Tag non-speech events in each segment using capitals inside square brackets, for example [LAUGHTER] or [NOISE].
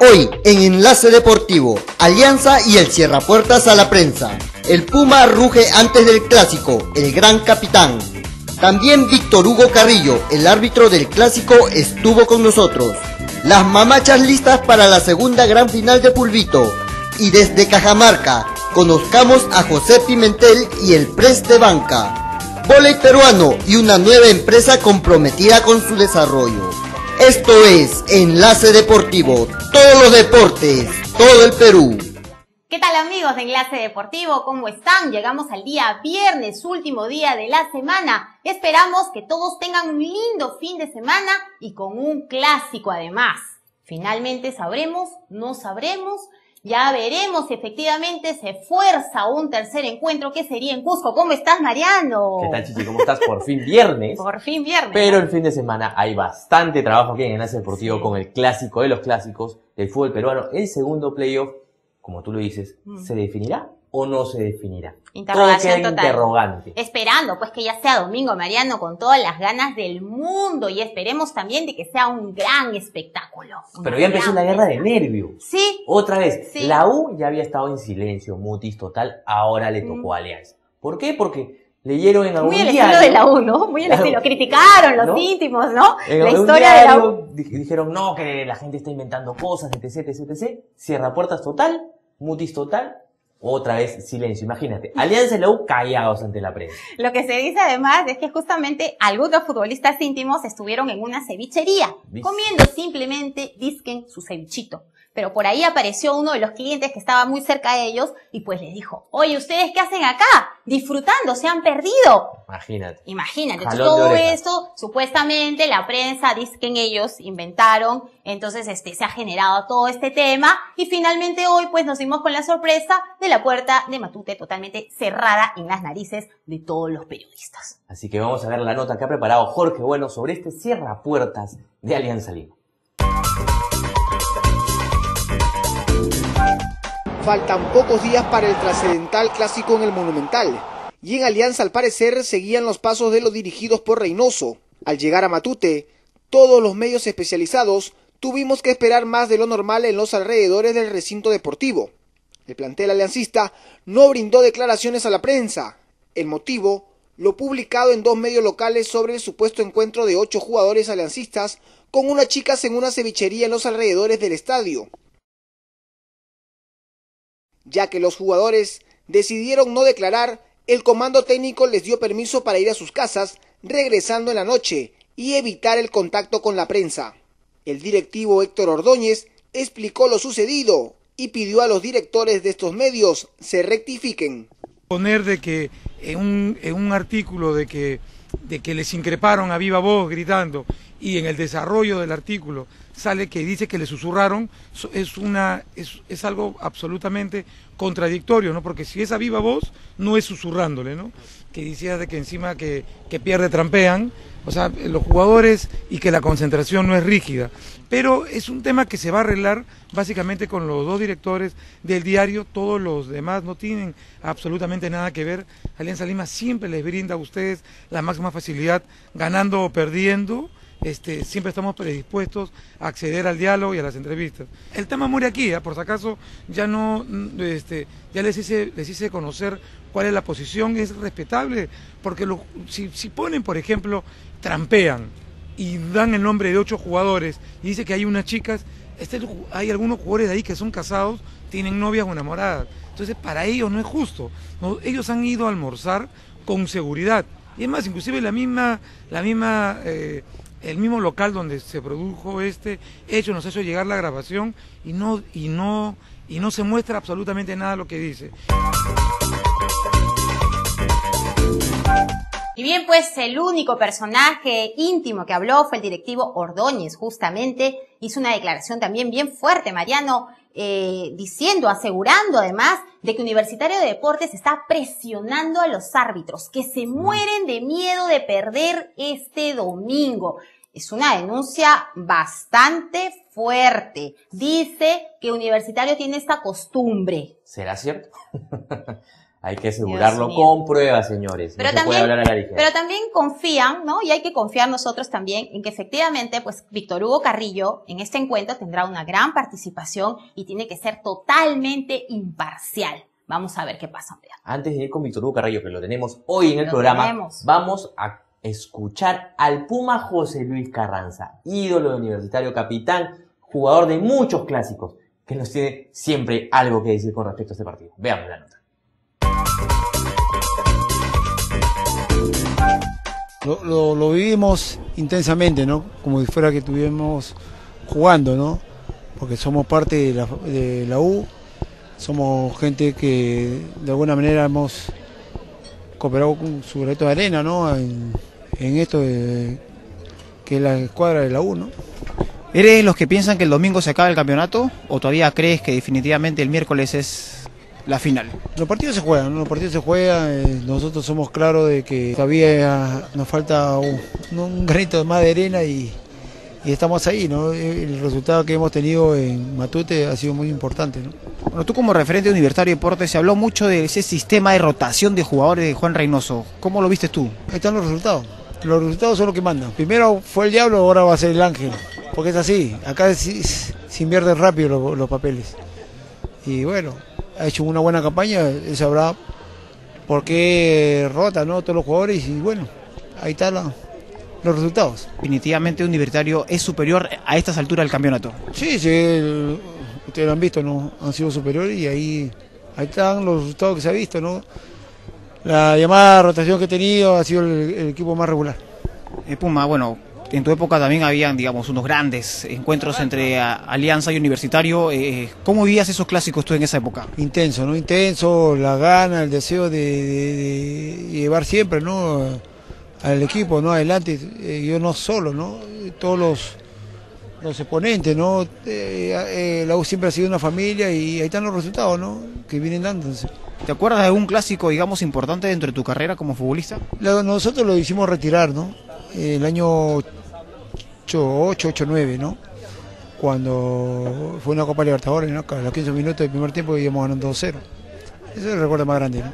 Hoy en Enlace Deportivo, Alianza y el Cierra Puertas a la prensa. El Puma ruge antes del clásico, el gran capitán. También Víctor Hugo Carrillo, el árbitro del clásico, estuvo con nosotros. Las mamachas listas para la segunda gran final de Pulvito. Y desde Cajamarca, conozcamos a José Pimentel y el Pres de Banca. Voley peruano y una nueva empresa comprometida con su desarrollo. Esto es Enlace Deportivo, todos los deportes, todo el Perú. ¿Qué tal amigos de Enlace Deportivo? ¿Cómo están? Llegamos al día viernes, último día de la semana. Esperamos que todos tengan un lindo fin de semana y con un clásico además. Finalmente sabremos, no sabremos, ya veremos si efectivamente se fuerza un tercer encuentro que sería en Cusco. ¿Cómo estás, Mariano? ¿Qué tal, Chichi? ¿Cómo estás? Por fin viernes. [LAUGHS] Por fin viernes. Pero el fin de semana hay bastante trabajo aquí en Enlace Deportivo con el clásico de los clásicos del fútbol peruano. El segundo playoff, como tú lo dices, Mm. ¿se definirá o no se definirá? Interrogación total. interrogante. Esperando pues que ya sea domingo, Mariano, con todas las ganas del mundo y esperemos también de que sea un gran espectáculo. Pero ya empezó la guerra de nervios. Sí, Otra vez, Sí. la U ya había estado en silencio, mutis total, ahora le tocó Mm. a Alianza. ¿Por qué? Porque leyeron en algún muy al diario. estilo de la U, ¿no? Muy Claro. estilo. Criticaron los ¿No? íntimos, ¿no? En la historia de la U. dijeron, no, que la gente está inventando cosas, etc, etc, etc. Cierra puertas total, mutis total, otra vez silencio. Imagínate, Alianza y la U callados ante la prensa. Lo que se dice además es que justamente algunos futbolistas íntimos estuvieron en una cevichería, comiendo simplemente, disquen, su cevichito. Pero por ahí apareció uno de los clientes que estaba muy cerca de ellos y pues les dijo, oye, ¿ustedes qué hacen acá? Disfrutando, se han perdido. Imagínate. Imagínate, entonces, todo esto, supuestamente la prensa dice que ellos inventaron, entonces este, se ha generado todo este tema y finalmente hoy pues nos dimos con la sorpresa de la puerta de Matute totalmente cerrada en las narices de todos los periodistas. Así que vamos a ver la nota que ha preparado Jorge Bueno sobre este cierra puertas de Alianza Lima. Faltan pocos días para el trascendental clásico en el Monumental. Y en Alianza, al parecer, seguían los pasos de los dirigidos por Reynoso. Al llegar a Matute, todos los medios especializados tuvimos que esperar más de lo normal en los alrededores del recinto deportivo. El plantel aliancista no brindó declaraciones a la prensa. El motivo, lo publicado en dos medios locales sobre el supuesto encuentro de ocho jugadores aliancistas con unas chicas en una cevichería en los alrededores del estadio ya que los jugadores decidieron no declarar, el comando técnico les dio permiso para ir a sus casas, regresando en la noche y evitar el contacto con la prensa. El directivo Héctor Ordóñez explicó lo sucedido y pidió a los directores de estos medios se rectifiquen. poner de que en un, artículo de que, de que les increparon a viva voz gritando y en el desarrollo del artículo sale que dice que le susurraron, es, una, es, es algo absolutamente contradictorio, ¿no? Porque si es a viva voz, no es susurrándole, ¿no? Que decía de que encima que, que pierde trampean, o sea, los jugadores y que la concentración no es rígida. Pero es un tema que se va a arreglar básicamente con los dos directores del diario, todos los demás no tienen absolutamente nada que ver. Alianza Lima siempre les brinda a ustedes la máxima facilidad, ganando o perdiendo. Este, siempre estamos predispuestos a acceder al diálogo y a las entrevistas. El tema muere aquí, ¿ah? por si acaso ya no, mm, este, ya les hice, les hice conocer cuál es la posición, es respetable, porque si, si ponen, por ejemplo, trampean y dan el nombre de ocho jugadores y dice que hay unas chicas, este, hay algunos jugadores de ahí que son casados, tienen novias o enamoradas. Entonces, para ellos no es justo. Ellos han ido a almorzar con seguridad. Y es más, inclusive la misma, la misma, eh, el mismo local donde se produjo este hecho nos hizo llegar la grabación y no, y no, y no se muestra absolutamente nada lo que dice. Y bien, pues el único personaje íntimo que habló fue el directivo Ordóñez, justamente. Hizo una declaración también bien fuerte, Mariano, eh, diciendo, asegurando además de que Universitario de Deportes está presionando a los árbitros, que se mueren de miedo de perder este domingo. Es una denuncia bastante fuerte. Dice que Universitario tiene esta costumbre. ¿Será cierto? [LAUGHS] Hay que asegurarlo con pruebas, señores. Pero, también, pero también confían, ¿no? Y hay que confiar nosotros también en que efectivamente, pues, Víctor Hugo Carrillo en este encuentro tendrá una gran participación y tiene que ser totalmente imparcial. Vamos a ver qué pasa. Antes de ir con Víctor Hugo Carrillo, que lo tenemos hoy en el programa, vamos a escuchar al Puma José Luis Carranza, ídolo universitario, capitán, jugador de muchos clásicos, que nos tiene siempre algo que decir con respecto a este partido. Veamos la nota. Lo, vivimos intensamente, ¿no? Como si fuera que estuviéramos jugando, ¿no? Porque somos parte de la, de la U, somos gente que de alguna manera hemos cooperado con su reto de arena, ¿no? En, esto de, que es la escuadra de la U, ¿no? ¿Eres los que piensan que el domingo se acaba el campeonato o todavía crees que definitivamente el miércoles es la final? Los partidos se juegan, los partidos se juegan, eh, nosotros somos claros de que todavía nos falta un, un granito más de arena y, y, estamos ahí, ¿no? El resultado que hemos tenido en Matute ha sido muy importante, ¿no? Bueno, tú como referente Universitario de Deportes se habló mucho de ese sistema de rotación de jugadores de Juan Reynoso. ¿Cómo lo viste tú? Ahí están los resultados. Los resultados son los que mandan. Primero fue el diablo, ahora va a ser el ángel porque es así, acá se, invierte rápido los, papeles. Y bueno, ha hecho una buena campaña, él sabrá por qué rota ¿no? todos los jugadores y bueno, ahí están los resultados. Definitivamente Universitario es superior a estas alturas del campeonato. Sí, sí, ustedes lo han visto, ¿no? Han sido superiores y ahí, ahí están los resultados que se ha visto, ¿no? La llamada rotación que he tenido ha sido el, equipo más regular. Eh, Puma, bueno, en tu época también habían, digamos, unos grandes encuentros entre Alianza y Universitario. Eh, ¿Cómo vivías esos clásicos tú en esa época? Intenso, ¿no? Intenso, la gana, el deseo de, llevar siempre, ¿no? Al equipo, ¿no? Adelante, eh, yo no solo, ¿no? Todos los, los exponentes, ¿no? Eh, la U siempre ha sido una familia y ahí están los resultados, ¿no? Que vienen dándose. ¿Te acuerdas de algún clásico, digamos, importante dentro de tu carrera como futbolista? nosotros lo hicimos retirar, ¿no? El año 8, 8, 9, ¿no? Cuando fue una Copa Libertadores, ¿no? A los 15 minutos del primer tiempo íbamos ganando 2-0. Ese es el recuerdo más grande.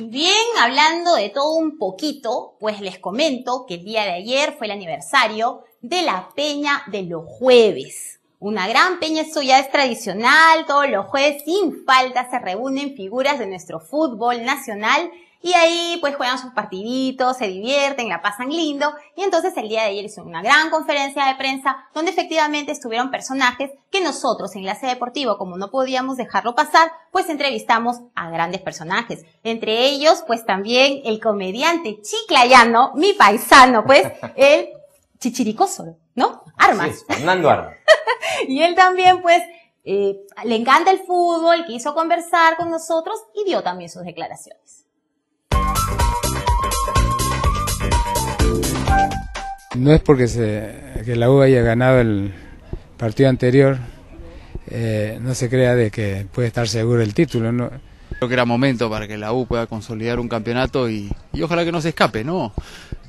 Bien, hablando de todo un poquito, pues les comento que el día de ayer fue el aniversario de la Peña de los Jueves. Una gran peña, eso ya es tradicional, todos los jueves sin falta se reúnen figuras de nuestro fútbol nacional y ahí pues juegan sus partiditos, se divierten, la pasan lindo. Y entonces el día de ayer hizo una gran conferencia de prensa donde efectivamente estuvieron personajes que nosotros en Enlace Deportivo, como no podíamos dejarlo pasar, pues entrevistamos a grandes personajes. Entre ellos pues también el comediante chiclayano, mi paisano pues, [LAUGHS] el chichiricoso, ¿no? Armas. Fernando Armas. [LAUGHS] y él también pues eh, le encanta el fútbol, quiso conversar con nosotros y dio también sus declaraciones. No es porque se, que la U haya ganado el partido anterior, eh, no se crea de que puede estar seguro el título. ¿no? Creo que era momento para que la U pueda consolidar un campeonato y, ojalá que no se escape, ¿no?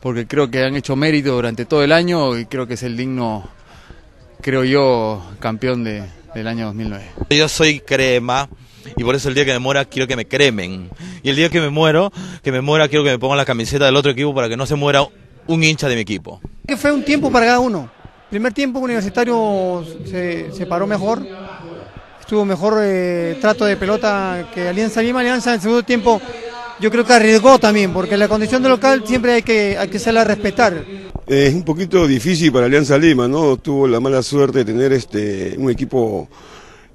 Porque creo que han hecho mérito durante todo el año y creo que es el digno, creo yo, campeón de, del año 2009. Yo soy crema y por eso el día que me muera quiero que me cremen. Y el día que me muero, que me muera quiero que me pongan la camiseta del otro equipo para que no se muera un hincha de mi equipo. Que fue un tiempo para cada uno. Primer tiempo universitario se, paró mejor, estuvo mejor eh, trato de pelota que Alianza Lima. Alianza en el segundo tiempo yo creo que arriesgó también, porque la condición de local siempre hay que, hay que hacerla respetar. Es un poquito difícil para Alianza Lima, ¿no? Tuvo la mala suerte de tener este un equipo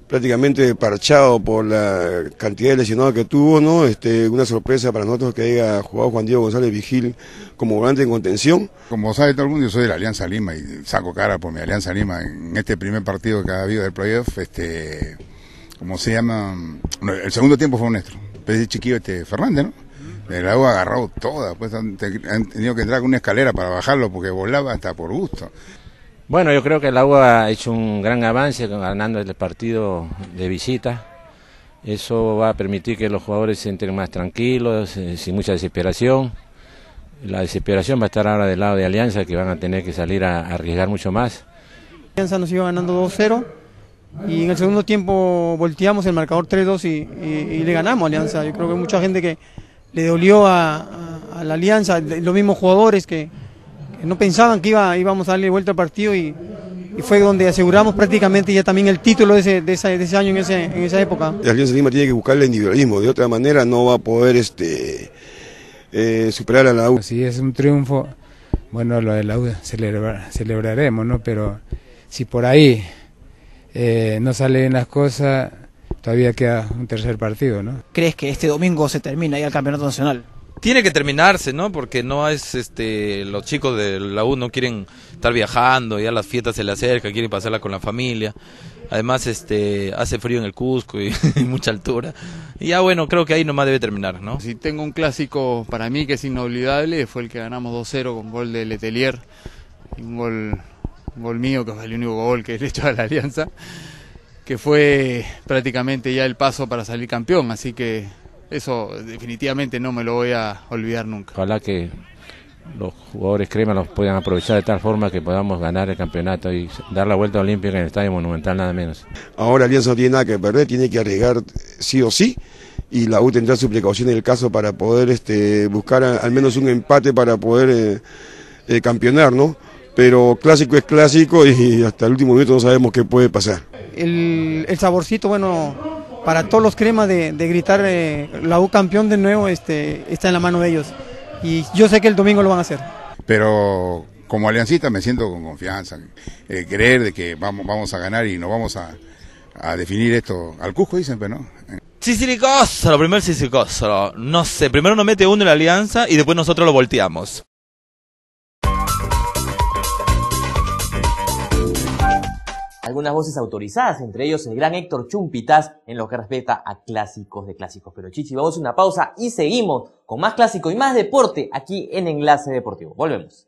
prácticamente parchado por la cantidad de lesionados que tuvo, ¿no? Este, una sorpresa para nosotros que haya jugado Juan Diego González Vigil como volante en contención. Como sabe todo el mundo, yo soy de la Alianza Lima y saco cara por mi Alianza Lima en este primer partido que ha habido del playoff, este, como se llama, el segundo tiempo fue nuestro, pero chiquillo este Fernández, ¿no? El agua agarrado toda, pues han, tenido que entrar con una escalera para bajarlo porque volaba hasta por gusto. Bueno, yo creo que el agua ha hecho un gran avance ganando el partido de visita. Eso va a permitir que los jugadores se entren más tranquilos, eh, sin mucha desesperación. La desesperación va a estar ahora del lado de Alianza, que van a tener que salir a, arriesgar mucho más. Alianza nos iba ganando 2-0 y en el segundo tiempo volteamos el marcador 3-2 y, le ganamos a Alianza. Yo creo que mucha gente que le dolió a, la Alianza, los mismos jugadores que, no pensaban que iba, íbamos a darle vuelta al partido y, fue donde aseguramos prácticamente ya también el título de ese, de ese, año en, ese, en esa época. La Alianza Lima tiene que buscar el individualismo, de otra manera no va a poder este, eh, superar a la U. Si es un triunfo, bueno, lo de la U celebraremos, ¿no? Pero si por ahí eh, no salen las cosas, todavía queda un tercer partido, ¿no? ¿Crees que este domingo se termina ya el campeonato nacional? Tiene que terminarse, ¿no? Porque no es, este, los chicos de la U no quieren estar viajando, ya las fiestas se le acercan, quieren pasarla con la familia. Además, este, hace frío en el Cusco y, [LAUGHS] mucha altura. Y ya bueno, creo que ahí nomás debe terminar, ¿no? Si tengo un clásico para mí que es inolvidable, fue el que ganamos 2-0 con gol de Letelier. Un gol gol mío, que fue el único gol que he hecho a la Alianza, que fue prácticamente ya el paso para salir campeón, así que eso definitivamente no me lo voy a olvidar nunca. Ojalá que los jugadores crema los puedan aprovechar de tal forma que podamos ganar el campeonato y dar la vuelta olímpica en el Estadio Monumental nada menos. Ahora Alianza no tiene nada que perder, tiene que arriesgar sí o sí y la U tendrá su precaución en el caso para poder este, buscar al menos un empate para poder eh, eh, campeonar, ¿no? pero clásico es clásico y hasta el último minuto no sabemos qué puede pasar. El, saborcito, bueno, para todos los cremas de, gritar eh, la U campeón de nuevo este, está en la mano de ellos y yo sé que el domingo lo van a hacer. Pero como aliancista me siento con confianza, eh, creer de que vamos, vamos a ganar y nos vamos a, definir esto al Cusco, dicen, pero no. Sisiricoso, lo primero Sisiricoso, no sé, primero nos mete uno en la alianza y después nosotros lo volteamos. Algunas voces autorizadas, entre ellos el gran Héctor Chumpitas en lo que respecta a clásicos de clásicos. Pero Chichi, vamos a una pausa y seguimos con más clásico y más deporte aquí en Enlace Deportivo. Volvemos.